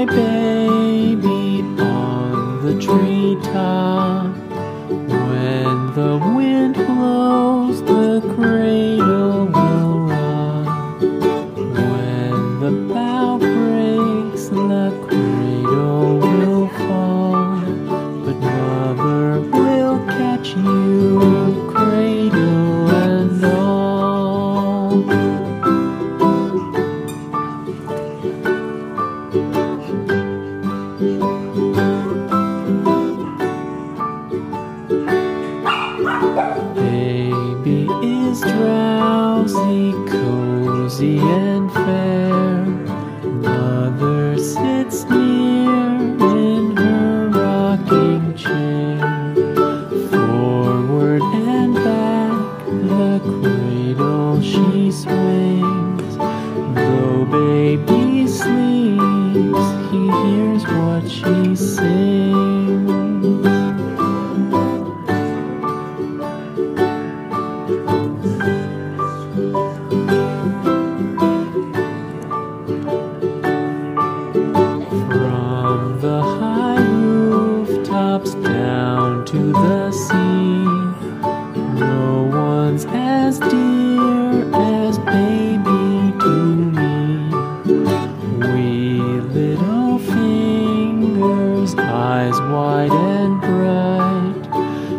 my baby on the treetop. When the wind blows, the cradle will rock. When the bough breaks, the cradle will fall. But mother will catch you. Eyes wide and bright,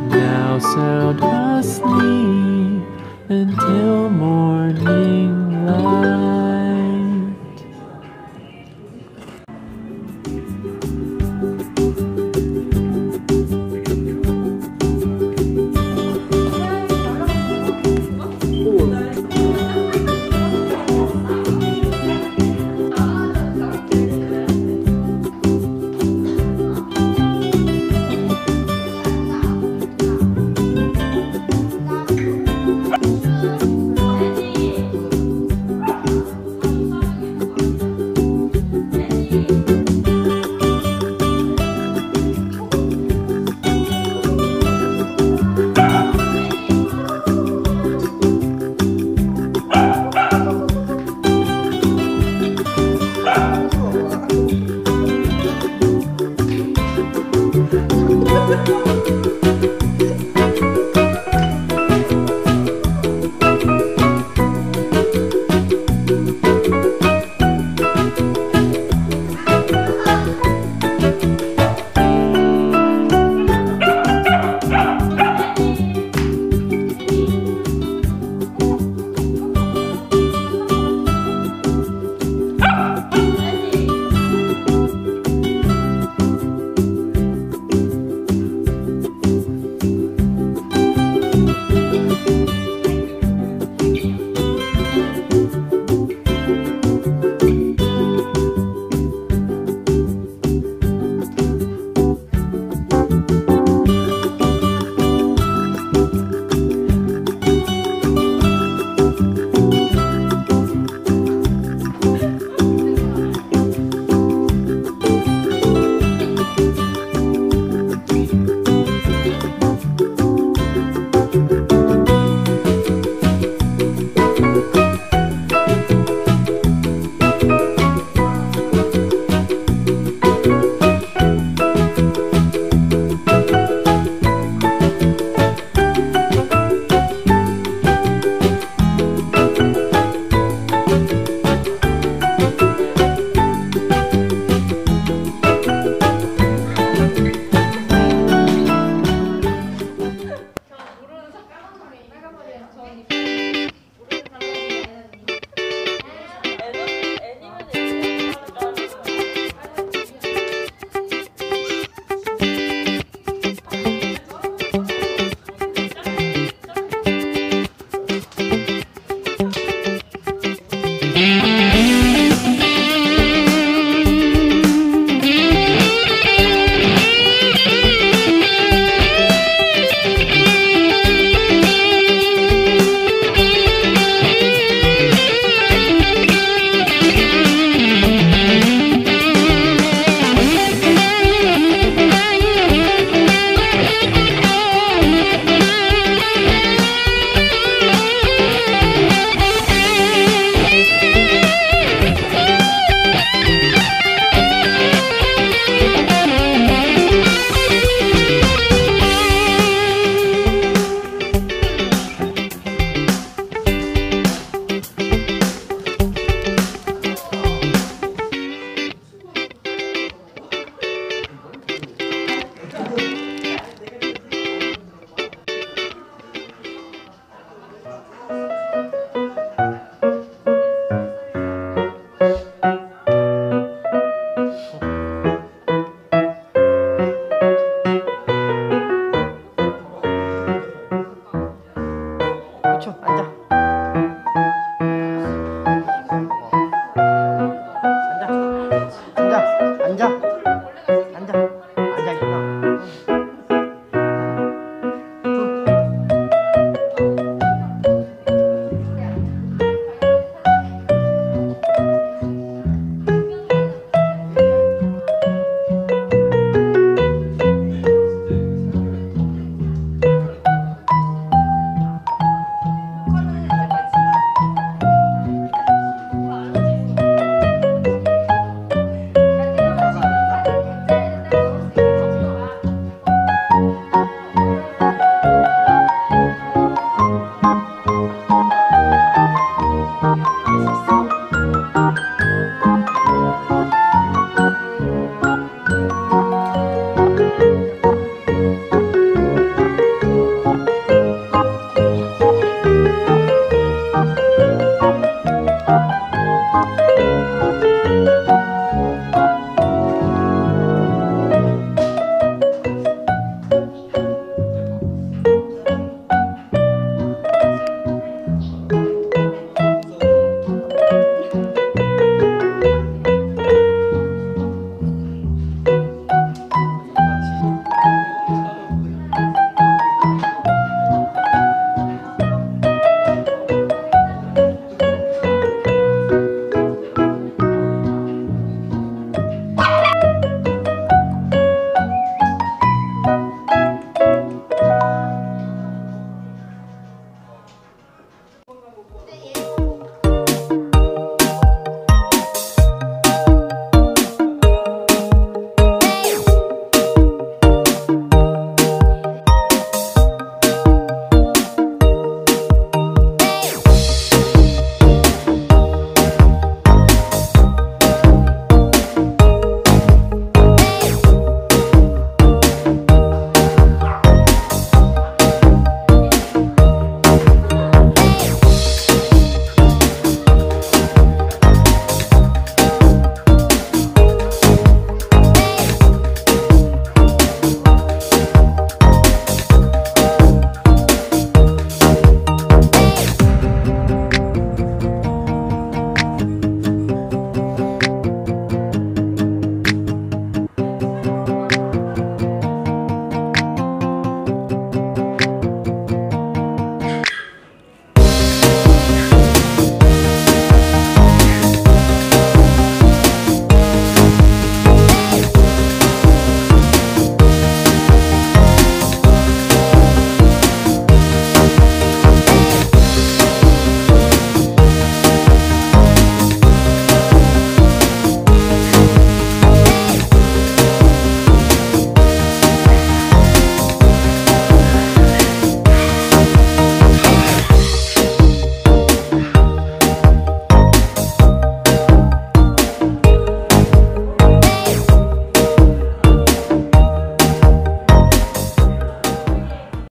now sound asleep until morning